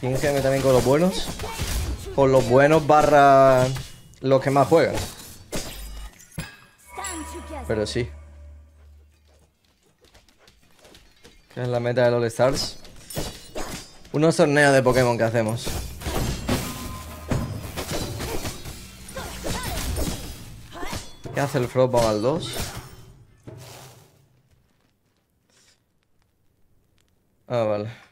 15 también con los buenos. Con los buenos barra los que más juegan. Pero sí. ¿Qué es la meta de los Stars? Unos torneos de Pokémon que hacemos. ¿Qué hace el Frostbomb al 2? Ah, vale.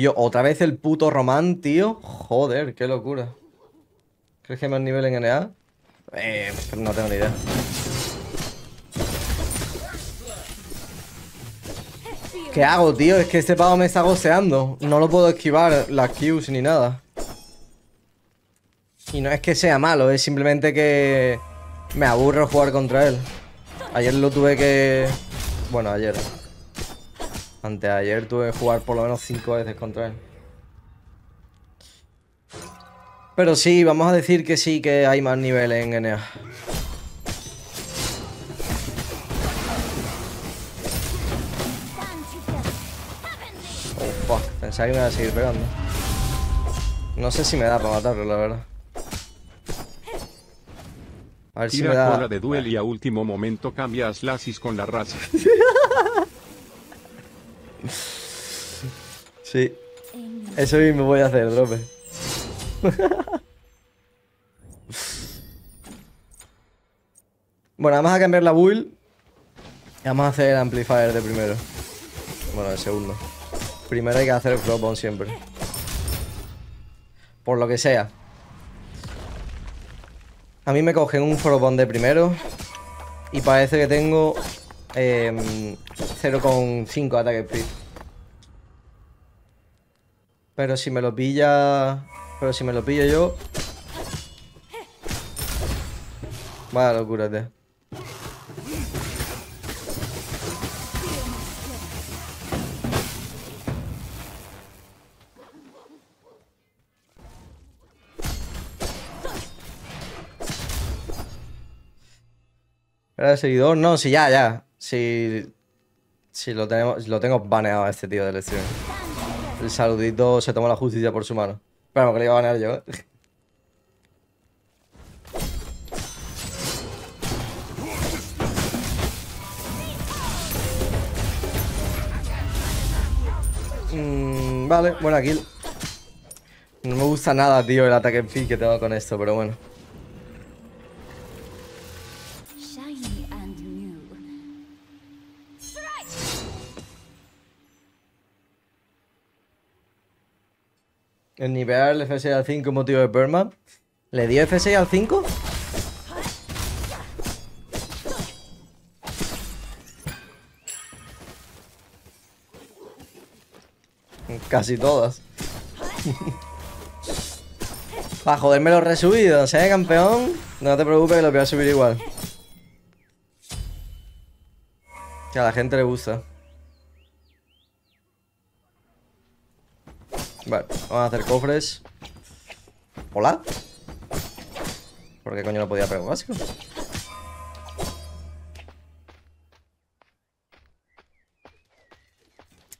Yo otra vez el puto Román, tío. Joder, qué locura. ¿Crees que hay más nivel en NA? Eh, no tengo ni idea. ¿Qué hago, tío? Es que este pavo me está goceando. No lo puedo esquivar las Qs ni nada. Y no es que sea malo, es simplemente que me aburro jugar contra él. Ayer lo tuve que... Bueno, ayer. Anteayer tuve que jugar por lo menos 5 veces contra él. Pero sí, vamos a decir que sí que hay más nivel en NA. Oh, fuck. Pensaba que me iba a seguir pegando. No sé si me da para matarlo, la verdad. A ver si me da... de duel y a último momento cambias lasis con la raza. sí. Eso mismo voy a hacer, drope. bueno, vamos a cambiar la build. Y vamos a hacer el amplifier de primero. Bueno, de segundo. Primero hay que hacer el flop siempre. Por lo que sea. A mí me cogen un Frobon de primero y parece que tengo 0,5 em, ataque speed. Pero si me lo pilla... Pero si me lo pillo yo... Vaya locura, tío. ¿Era seguidor? No, si ya, ya. Si. Si lo tenemos. Lo tengo baneado a este tío del stream. El saludito se toma la justicia por su mano. Pero que le iba a banear yo, ¿eh? Mm, vale, buena kill. No me gusta nada, tío, el ataque en fin que tengo con esto, pero bueno. El nivel F6 al 5 motivo de Burma. ¿Le dio F6 al 5? Casi todas. Para joderme los resubidos, ¿eh, campeón? No te preocupes que lo voy a subir igual. Que a la gente le gusta. Vamos a hacer cofres. ¿Hola? ¿Por qué coño no podía pegar básico?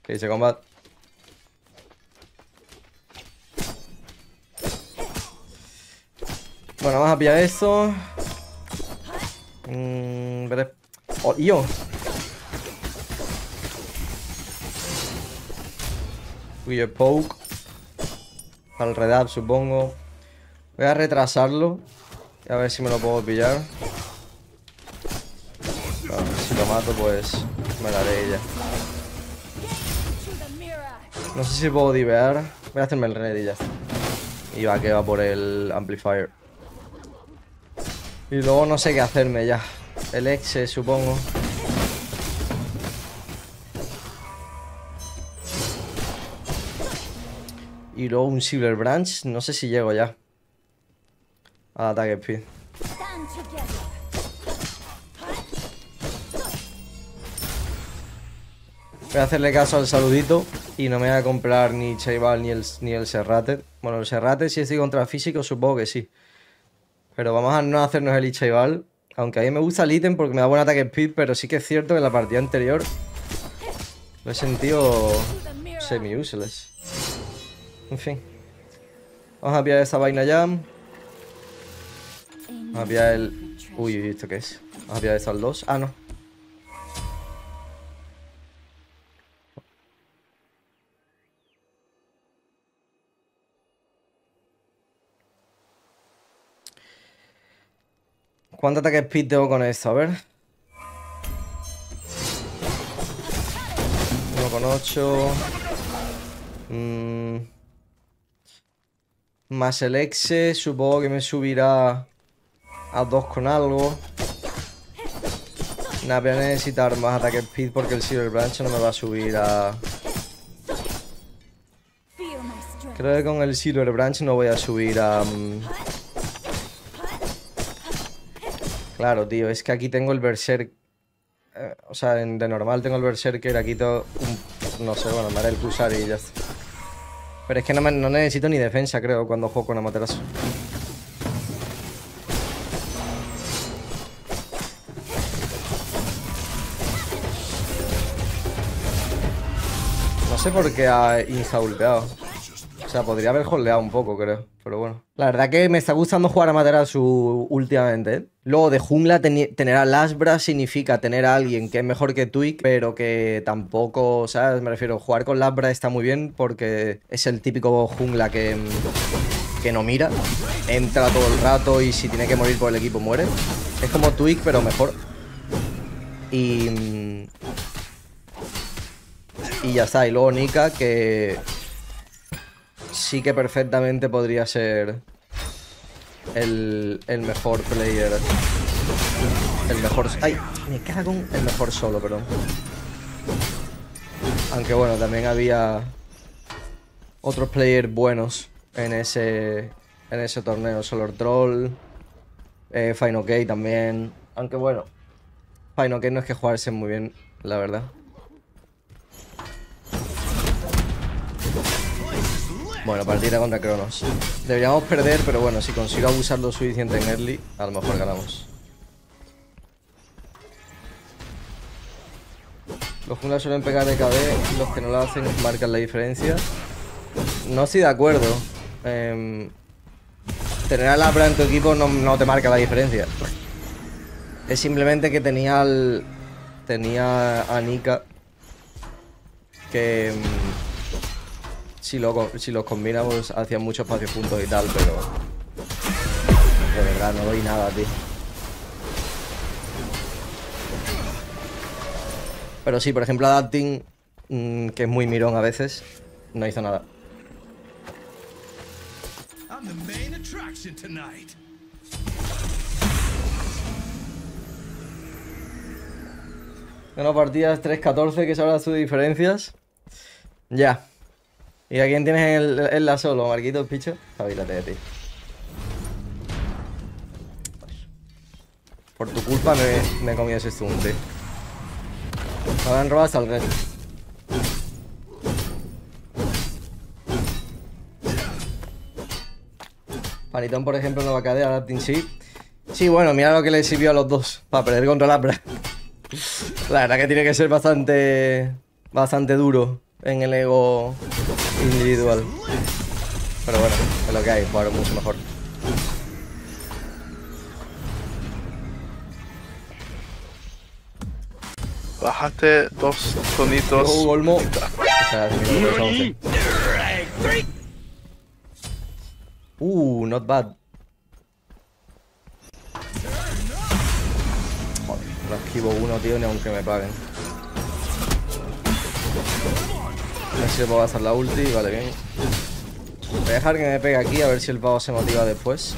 ¿Qué dice combat? Bueno, vamos a pillar esto. Mmm, oh, yo. Weird poke. Al redap, supongo. Voy a retrasarlo. Y a ver si me lo puedo pillar. si lo mato, pues me la haré ella. No sé si puedo divear. Voy a hacerme el red y ya Y va que va por el amplifier. Y luego no sé qué hacerme ya. El exe, supongo. Y luego un Silver Branch. No sé si llego ya. Al ataque speed. Voy a hacerle caso al saludito y no me voy a comprar ni Chaival ni el, ni el Serrate. Bueno, el Serrate si estoy contra físico supongo que sí. Pero vamos a no hacernos el Chaival. Aunque a mí me gusta el ítem porque me da buen ataque speed, pero sí que es cierto que en la partida anterior lo he sentido semi-useless. En fin. Vamos a pillar esa vaina ya. Vamos a pillar el... Uy, ¿esto qué es? Vamos a pillar esas dos. Ah, no. ¿Cuánto ataque speed tengo con esto? A ver. 1 con 8. Mm. Más el exe, supongo que me subirá a 2 con algo. Nada, voy a necesitar más ataque speed porque el Silver Branch no me va a subir a... Creo que con el Silver Branch no voy a subir a... Mm, Claro, tío, es que aquí tengo el Berserk. Eh, o sea, de normal tengo el Berserker, aquí tengo un. No sé, bueno, me haré el pulsar y ya está. Pero es que no, necesito ni defensa, creo, cuando juego con Amaterasu. No sé por qué ha insaulteado. Sea, podría haber holdeado un poco, creo. Pero bueno. La verdad que me está gustando jugar a Materasu últimamente. ¿eh? Luego de jungla tener a Lasbra significa tener a alguien que es mejor que Twig, pero que tampoco, ¿sabes? Me refiero, jugar con Lasbra está muy bien porque es el típico jungla que, que no mira. Entra todo el rato y si tiene que morir por el equipo muere. Es como Twig, pero mejor. Y... Y ya está. Y luego Nika, que sí que perfectamente podría ser el, el mejor player. El mejor... ¡Ay! Me cago en el mejor solo, perdón. Aunque bueno, también había otros players buenos en ese en ese torneo. Solar Troll, eh, Fine OK también. Aunque bueno, Fine OK no es que jugarse muy bien, la verdad. Bueno, partida contra Cronos. Deberíamos perder, pero bueno, si consigo abusar lo suficiente en early, a lo mejor ganamos. Los junglas suelen pegar de KB, los que no lo hacen marcan la diferencia. No estoy de acuerdo. Em, tener a Labra en tu equipo no, te marca la diferencia. Es simplemente que tenía al, tenía a Nika que... Si, lo, si los combinamos hacían muchos espacios puntos y tal, pero... De verdad, no doy nada, tío. Pero sí, por ejemplo, Adapting, mm, que es muy mirón a veces, no hizo nada. Ganó partidas 3-14, que es ahora sus diferencias. Ya. ¿Y a quién tienes en, la solo, Marquito, picho? Espabilate de ti. Por tu culpa me, me comí ese stun, tío. Me han robado hasta el resto. Panitón, por ejemplo, no va a caer, ahora sí. Sí, bueno, mira lo que le sirvió a los dos para perder contra la La verdad que tiene que ser bastante... Bastante duro en el ego individual. Pero bueno, es lo que hay, jugar mucho mejor. Bajaste dos tonitos. Uh, Olmo. Uh, not bad. Joder, no esquivo uno, tío, ni aunque me paguen. A ver si le puedo hacer la ulti, vale, bien. Voy a dejar que me pegue aquí, a ver si el pavo se motiva después.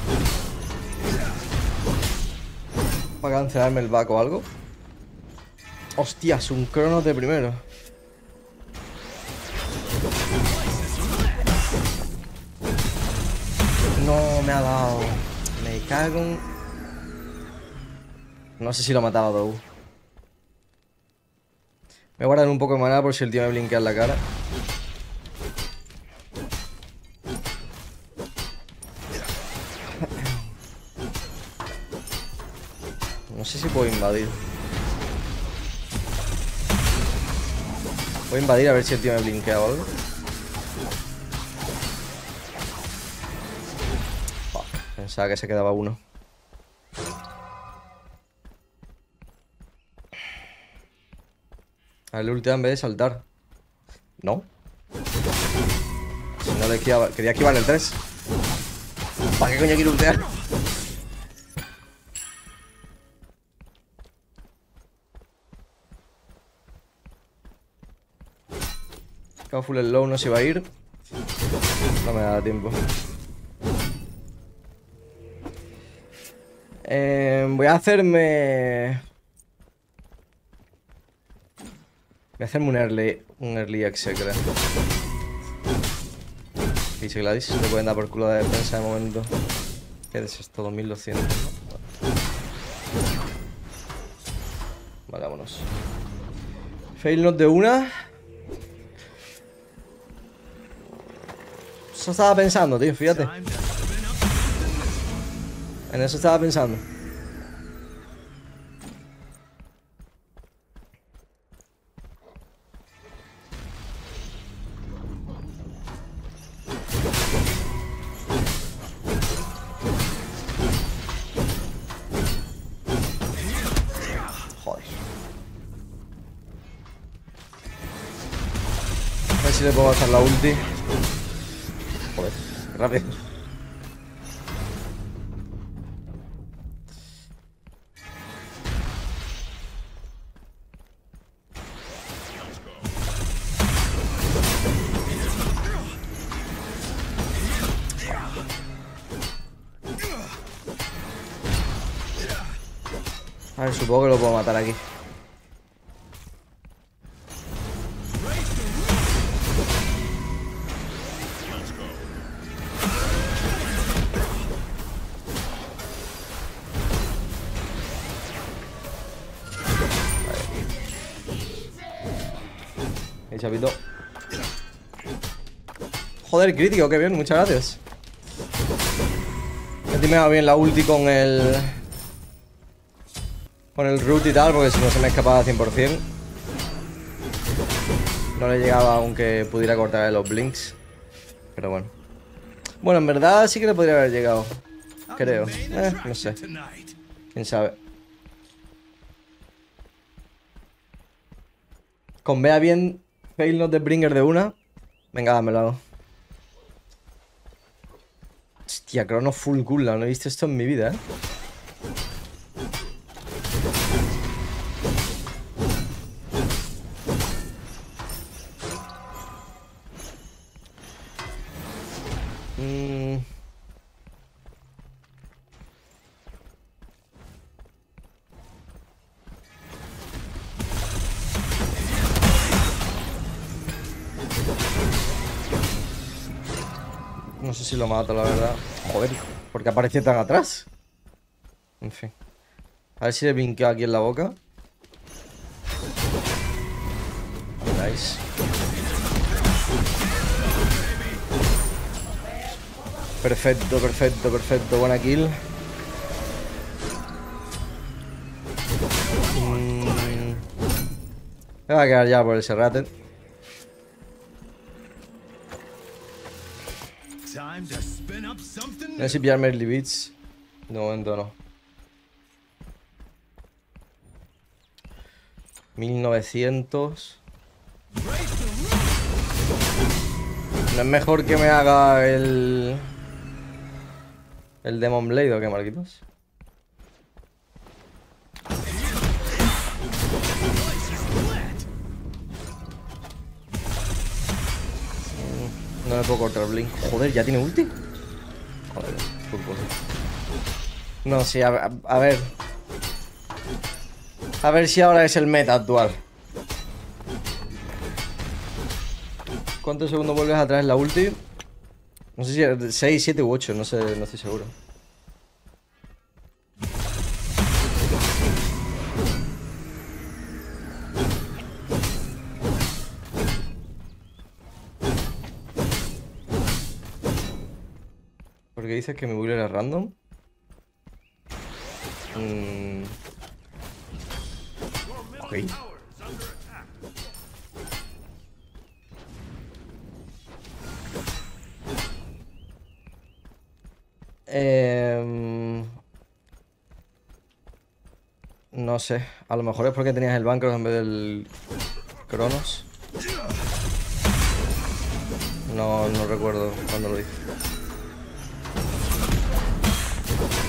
Para cancelarme el back o algo. Hostias, un crono de primero. No, me ha dado. Me cago en... No sé si lo ha matado Dou. Voy a guardar un poco de maná por si el tío me blinkea en la cara. No sé si puedo invadir. Voy a invadir a ver si el tío me blinkea o algo. Pensaba que se quedaba uno. Al último en vez de saltar. No. Si no le quería, quería esquivar el 3. ¿Para qué coño quiero ultear? full el low no se va a ir. No me da tiempo. Eh, voy a hacerme... Voy a hacerme un early, un early creo. Dice Gladys, le pueden dar por culo de defensa de momento. ¿Qué es esto? 2200. Vale, vámonos. Fail not de una. Eso estaba pensando, tío, fíjate. En eso estaba pensando. Le puedo hacer la ulti. Joder, rápido. A ver, supongo que lo puedo matar aquí. Ahí, chavito. Joder, crítico, qué bien, muchas gracias. He timeado bien la ulti con el... Con el root y tal, porque si no se me escapaba 100%. No le llegaba aunque pudiera cortar los blinks. Pero bueno. Bueno, en verdad sí que le podría haber llegado. Creo. Eh, no sé. Quién sabe. Con vea bien fail not de bringer de una. Venga, dámelo. Hostia, crono full cooldown. No he visto esto en mi vida, eh. No sé si lo mato, la verdad. Joder, ¿por qué aparece tan atrás? En fin. A ver si le vinqueo aquí en la boca. Nice. Perfecto, perfecto, perfecto. Buena kill. Mm. Me va a quedar ya por el Serrate. Voy a si pillarme early beats. De momento no. 1900. No es mejor que me haga el... El Demon Blade o qué, Marquitos. No me puedo cortar Blink. Joder, ¿ya tiene ulti? Joder. No, sí, a, ver. A ver si ahora es el meta actual. ¿Cuántos segundos vuelves a traer la ulti? No sé si 6, 7 u 8, no sé, no estoy seguro. Porque dices que mi build era random. Mm. Ok. Em, no sé. A lo mejor es porque tenías el banco en vez del Cronos. No, no recuerdo cuándo lo hice.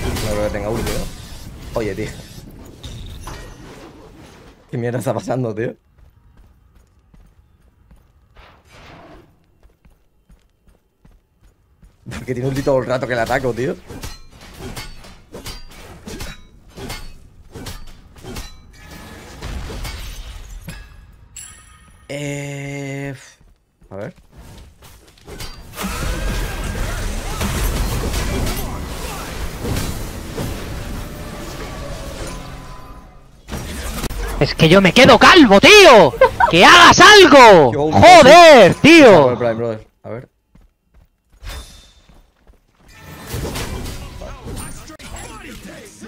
No creo que tenga ulti, ¿no? Oye, tío. ¿Qué mierda está pasando, tío? Porque tiene ulti todo el rato que le ataco, tío. Es que yo me quedo calvo, tío. ¡Que hagas algo! ¡Joder, tío! A ver.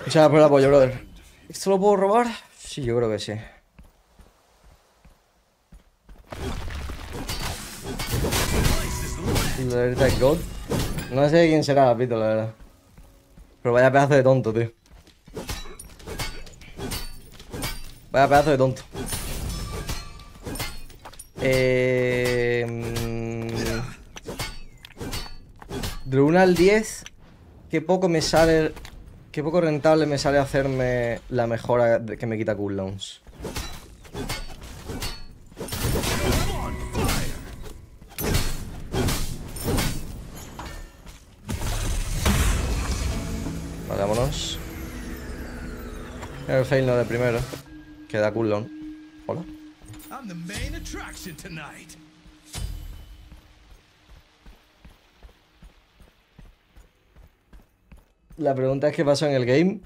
Muchas por el apoyo, brother. ¿Esto lo puedo robar? Sí, yo creo que sí. God. No sé quién será, Pito, la verdad. Pero vaya pedazo de tonto, tío. Vaya pedazo de tonto. Eh... De 1 al 10, qué poco me sale... Qué poco rentable me sale hacerme la mejora que me quita cooldowns. Vale, vámonos. El fail no de primero. Queda cooldown. Hola. La pregunta es qué pasó en el game.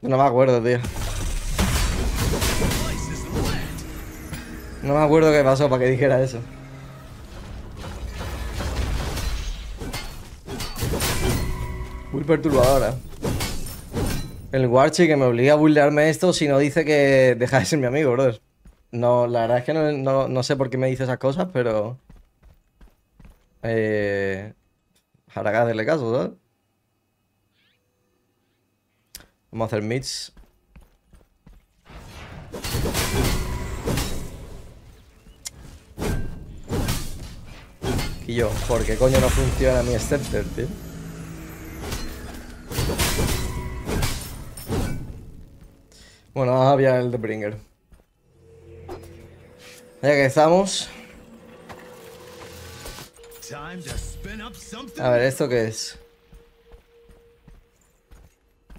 No me acuerdo, tío. No me acuerdo qué pasó para que dijera eso. Muy perturbadora. El Warchi que me obliga a buildearme esto si no dice que deja de ser mi amigo, brother. No, la verdad es que no, sé por qué me dice esas cosas, pero... Eh... Habrá que caso, ¿sabes? Vamos a hacer mids. Y yo, ¿por qué coño no funciona mi scepter, tío? Bueno, vamos a ver el de Bringer. Ya que estamos. A ver, ¿esto qué es?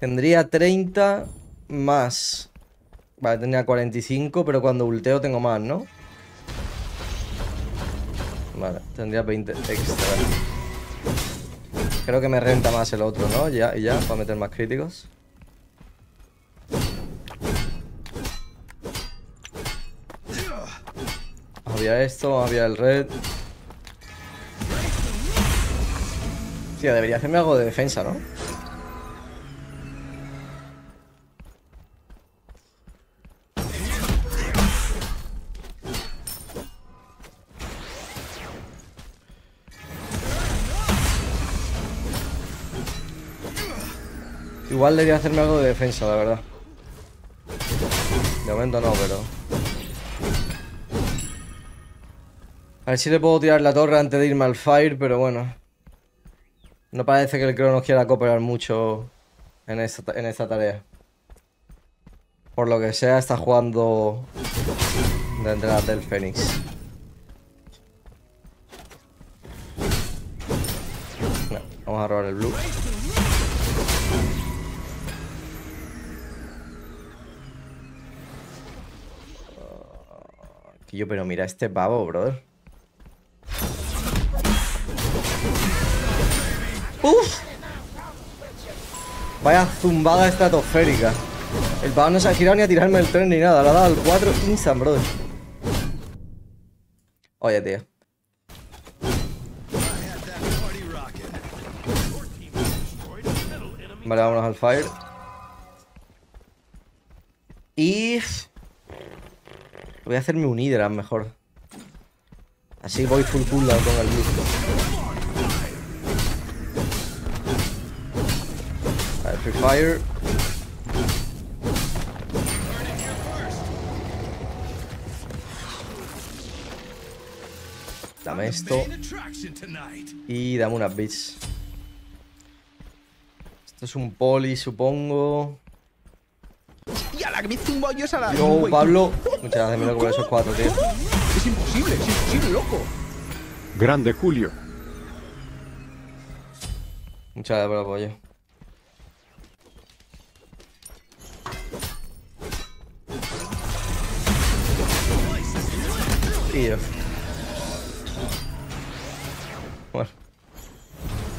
Tendría 30 más. Vale, tenía 45, pero cuando ulteo tengo más, ¿no? Vale, tendría 20 extra. Creo que me renta más el otro, ¿no? Ya, y ya, para meter más críticos. Había esto, había el red. Tío, debería hacerme algo de defensa, ¿no? Igual debería hacerme algo de defensa, la verdad. De momento no, pero... A ver si le puedo tirar la torre antes de irme al fire, pero bueno. No parece que el Cronos quiera cooperar mucho en esta, en esta tarea. Por lo que sea, está jugando detrás del Fénix. vamos a robar el blue. yo, pero mira este pavo, brother. Vaya zumbada estratosférica. El pavo no se ha girado ni a tirarme el tren ni nada. Le ha dado al 4 instant, brother. Oye, tío. Vale, vámonos al fire. Y... Voy a hacerme un Hydra mejor. Así voy full cooldown con el disco. Free Fire. Dame esto. Y dame unas bits. Esto es un poli, supongo. ¡Ya la que me zumbo yo esa la! Yo, Pablo. Muchas gracias, mira por esos cuatro, tío. Es imposible, es imposible, loco. Grande Julio. Muchas gracias por el apoyo. Tío. Bueno.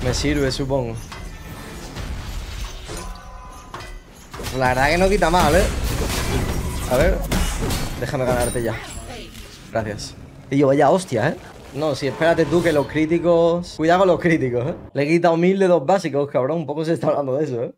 Me sirve, supongo. La verdad que no quita mal, ¿eh? A ver. Déjame ganarte ya. Gracias. Y yo, vaya hostia, ¿eh? No, sí, espérate tú que los críticos... Cuidado con los críticos, ¿eh? Le he quitado mil de dos básicos, cabrón. Un poco se está hablando de eso, ¿eh?